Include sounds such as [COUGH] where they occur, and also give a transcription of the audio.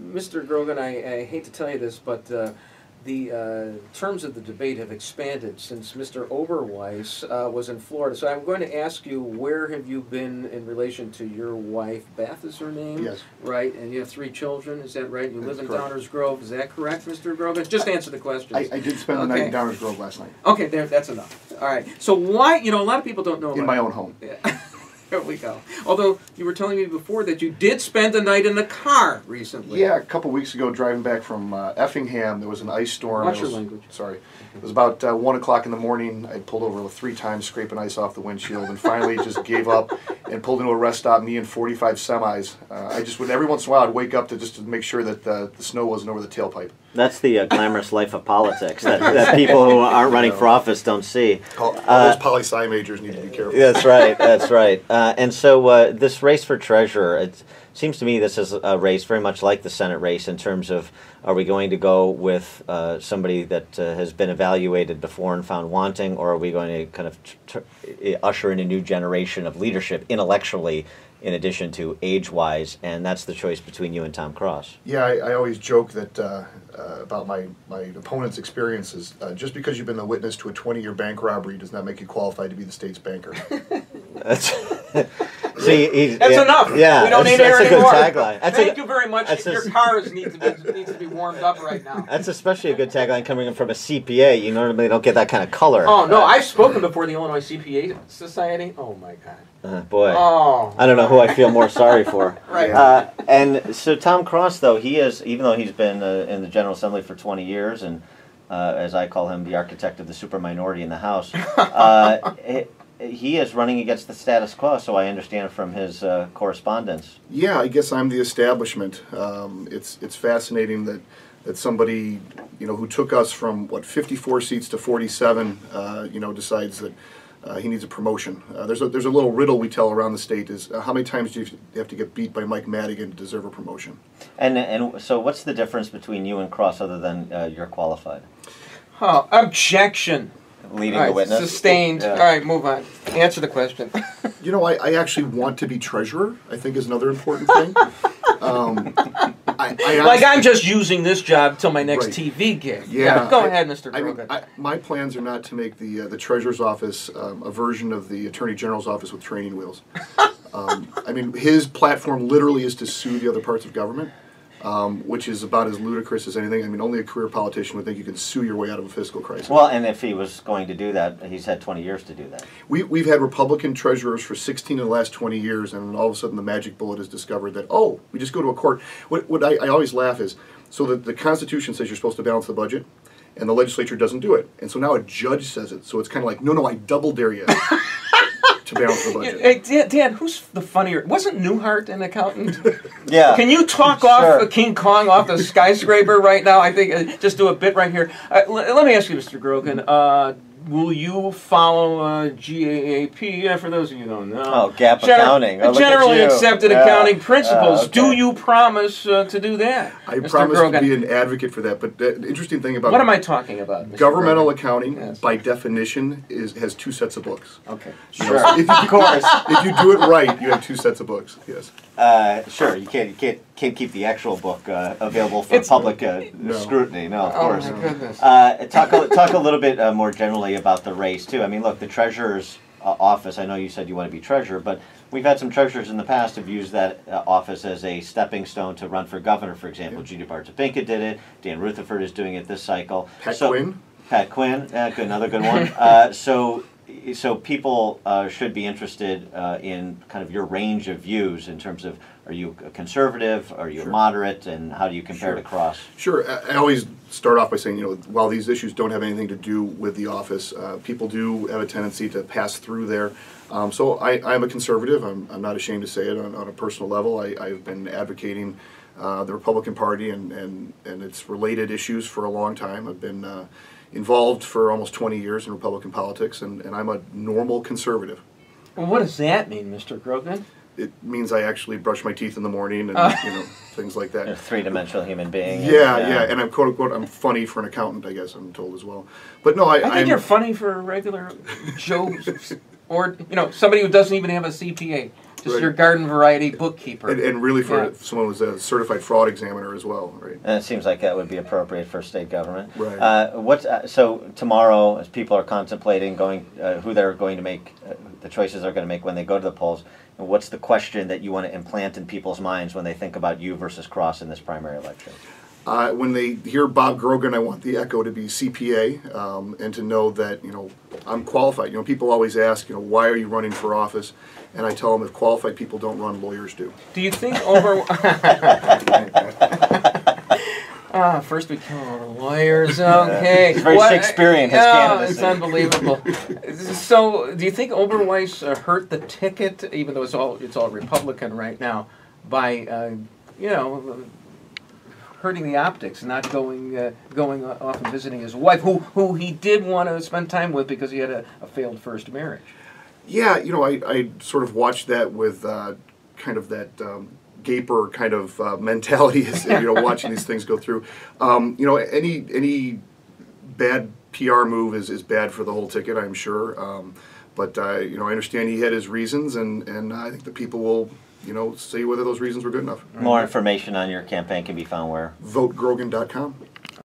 Mr. Grogan, I, I hate to tell you this, but uh, the uh, terms of the debate have expanded since Mr. Oberweis uh, was in Florida. So I'm going to ask you, where have you been in relation to your wife? Beth is her name? Yes. Right, and you have three children, is that right? You That's live in correct. Downers Grove, is that correct, Mr. Grogan? Just answer the question. I, I did spend the night in Downers Grove last night, Okay, there, that's enough. All right. So why, you know, a lot of people don't know in my own home. Yeah. [LAUGHS] there we go. Although you were telling me before that you did spend the night in the car recently. Yeah, a couple weeks ago, driving back from uh, Effingham, there was an ice storm. Watch It your language. Sorry. It was about uh, 1 o'clock in the morning. I pulled over three times, scraping ice off the windshield, and finally just gave up and pulled into a rest stop, me and 45 semis. Uh, I just would, every once in a while, I'd wake up to just to make sure that uh, the snow wasn't over the tailpipe. That's the uh, glamorous life of politics that, [LAUGHS] that people who aren't running for office don't see. All, all Uh, those poli sci majors need to be careful. That's right. That's right. [LAUGHS] Uh, and so uh, this race for treasurer, it seems to me this is a race very much like the Senate race in terms of are we going to go with uh, somebody that uh, has been evaluated before and found wanting, or are we going to kind of tr- tr- usher in a new generation of leadership intellectually, in addition to age-wise? And that's the choice between you and Tom Cross. Yeah, I, I always joke that uh, uh, about my, my opponent's experiences. Uh, just because you've been a witness to a 20 year bank robbery does not make you qualified to be the state's banker. [LAUGHS] That's [LAUGHS] see, he's, That's yeah, enough. Yeah, we don't that's, need air that's a anymore. good tagline. That's Thank a, you very much. that's Your a- cars need to be needs to be warmed up right now. That's especially a good tagline coming in from a CPA. You normally don't get that kind of color. Oh no, I've spoken before the Illinois CPA Society. Oh my God. Uh, boy, Oh. I don't know who I feel more sorry for. [LAUGHS] Right. Uh, and so Tom Cross, though he is, even though he's been uh, in the General Assembly for 20 years, and uh, as I call him, the architect of the super minority in the House, [LAUGHS] uh, he, he is running against the status quo. So I understand from his uh, correspondence. yeah, I guess I'm the establishment. Um, it's, it's fascinating that, that somebody you know, who took us from, what, 54 seats to 47, uh, you know, decides that uh, he needs a promotion. Uh, there's, a, there's a little riddle we tell around the state is uh, how many times do you have to get beat by Mike Madigan to deserve a promotion? And and so what's the difference between you and Cross other than uh, you're qualified? Oh, objection. Leading All right, the witness. Sustained. Yeah. All right, move on. Answer the question. [LAUGHS] You know, I, I actually want to be treasurer. I think is another important thing. um, I, I like I'm just using this job till my next Right. TV gig. Yeah, Go I- ahead, Mr. I mean, I, my plans are not to make the uh, the treasurer's office um, a version of the attorney general's office with training wheels. [LAUGHS] um, I mean, his platform literally is to sue the other parts of government, um, which is about as ludicrous as anything. I mean, only a career politician would think you can sue your way out of a fiscal crisis. Well, and if he was going to do that, he's had 20 years to do that. We, we've had Republican treasurers for 16 of the last 20 years, and all of a sudden the magic bullet is discovered that, oh, we just go to a court. What, what I, I always laugh is so that the Constitution says you're supposed to balance the budget, and the legislature doesn't do it. And so now a judge says it. So it's kind of like, no, no, I double dare you [LAUGHS] to balance the budget. Hey, Dan, Dan, who's the funnier? Wasn't Newhart an accountant? [LAUGHS] Yeah. Can you talk Sure. off uh, King Kong off the skyscraper right now? I think uh, just do a bit right here. Uh, l- let me ask you, Mr. Grogan. Will you follow uh, GAAP? Uh, for those of you who don't know, Oh, GAAP accounting. Oh, generally accepted Yeah. accounting principles. Uh, okay. Do you promise uh, to do that, I Mr. promise Grogan? to be an advocate for that. But the interesting thing about what am I talking about? Mr. governmental Grogan? accounting, Yes. by definition, is has two sets of books. Okay. You know, Sure. if you, Of course. [LAUGHS] if you do it right, you have two sets of books. Yes. Uh, sure, you can't, you can't, can't keep the actual book uh, available for It's- public uh, [LAUGHS] No. scrutiny. No, of Oh course. my goodness. Uh, talk a, talk a little bit uh, more generally about the race too. I mean, look, the treasurer's uh, office. I know you said you want to be treasurer, but we've had some treasurers in the past who've used that uh, office as a stepping stone to run for governor. For example, Judy Baar Topinka did it. Dan Rutherford is doing it this cycle. Pat So- Quinn. Pat Quinn, uh, good, another good one. [LAUGHS] Uh, so, so people uh, should be interested uh, in kind of your range of views in terms of are you a conservative, are you a Sure. moderate, and how do you compare Sure. to Cross? Sure. I I always start off by saying, you know, while these issues don't have anything to do with the office, uh, people do have a tendency to pass through there. Um, so I, I'm a conservative. I'm, I'm not ashamed to say it on, on a personal level. I, I've been advocating uh, the Republican Party and, and, and its related issues for a long time. I've been uh, involved for almost 20 years in Republican politics, and, and I'm a normal conservative. Well, what does that mean, Mr. Grogan? It means I actually brush my teeth in the morning and Uh. you know things like that. [LAUGHS] A three-dimensional human being. and, Yeah, yeah, and I'm quote unquote I'm funny for an accountant, I guess I'm told as well. But no, I, I think I'm, you're funny for a regular Joe, or you know, somebody who doesn't even have a CPA. Just Right. your garden variety bookkeeper. And, and really for Yeah. someone who's a certified fraud examiner as well, right? And it seems like that would be appropriate for state government. Right. Uh, what, uh, so tomorrow, as people are contemplating going, uh, who they're going to make, uh, the choices they're going to make when they go to the polls, what's the question that you want to implant in people's minds when they think about you versus Cross in this primary election? Uh, when they hear Bob Grogan, I want the echo to be CPA um, and to know that you know I'm qualified. You know, people always ask, you know, why are you running for office? And I tell them if qualified people don't run, lawyers do. Do you think over? [LAUGHS] Ah, first we kill all the lawyers. [LAUGHS] Okay, It's very Shakespearean, his yeah, candidacy. It's unbelievable. so, do you think Oberweis uh, hurt the ticket, even though it's all it's all Republican right now, by uh, you know hurting the optics, not going uh, going off and visiting his wife, who who he did want to spend time with because he had a, a failed first marriage. Yeah, you know, I, I sort of watched that with uh, kind of that um, gaper kind of uh, mentality, [LAUGHS] as, you know, watching these things go through. Um, you know, any any bad PR move is, is bad for the whole ticket, I'm sure. Um, but uh, you know, I understand he had his reasons, and and I think the people will, you know, say whether those reasons were good enough. More information on your campaign can be found where? VoteGrogan.com.